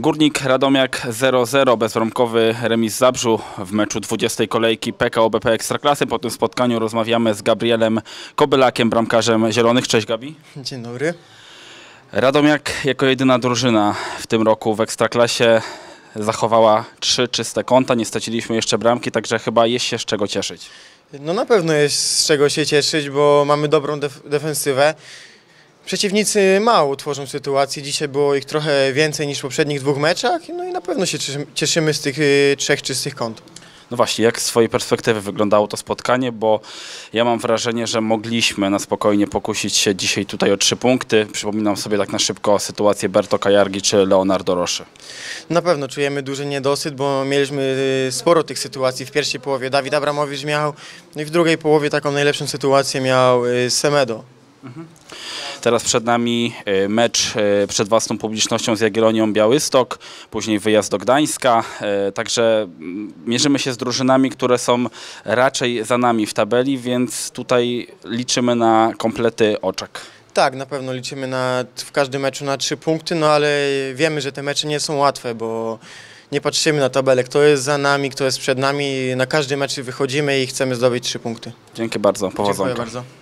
Górnik Radomiak 0-0, bezbramkowy remis Zabrzu w meczu 20 kolejki PKO BP Ekstraklasy. Po tym spotkaniu rozmawiamy z Gabrielem Kobylakiem, bramkarzem Zielonych. Cześć Gabi. Dzień dobry. Radomiak jako jedyna drużyna w tym roku w Ekstraklasie zachowała trzy czyste konta. Nie straciliśmy jeszcze bramki, także chyba jest się z czego cieszyć. No na pewno jest z czego się cieszyć, bo mamy dobrą def- defensywę. Przeciwnicy mało tworzą sytuacji. Dzisiaj było ich trochę więcej niż w poprzednich dwóch meczach. No i na pewno się cieszymy, z tych y, trzech czystych kąt. No właśnie, jak z swojej perspektywy wyglądało to spotkanie, bo ja mam wrażenie, że mogliśmy na spokojnie pokusić się dzisiaj tutaj o trzy punkty. Przypominam sobie tak na szybko sytuację Berto Kajargi czy Leonardo Roszy. Na pewno czujemy duży niedosyt, bo mieliśmy y, sporo tych sytuacji. W pierwszej połowie Dawid Abramowicz miał, no i w drugiej połowie taką najlepszą sytuację miał y, Semedo. Teraz przed nami y, mecz y, przed własną publicznością z Jagiellonią Białystok, później wyjazd do Gdańska, y, także mm, mierzymy się z drużynami, które są raczej za nami w tabeli, więc tutaj liczymy na komplety oczek. Tak, na pewno liczymy na, w każdym meczu na trzy punkty, no ale wiemy, że te mecze nie są łatwe, bo nie patrzymy na tabelę, kto jest za nami, kto jest przed nami. Na każdy mecz wychodzimy i chcemy zdobyć trzy punkty. Dzięki bardzo, Dziękuję powodzonka. bardzo.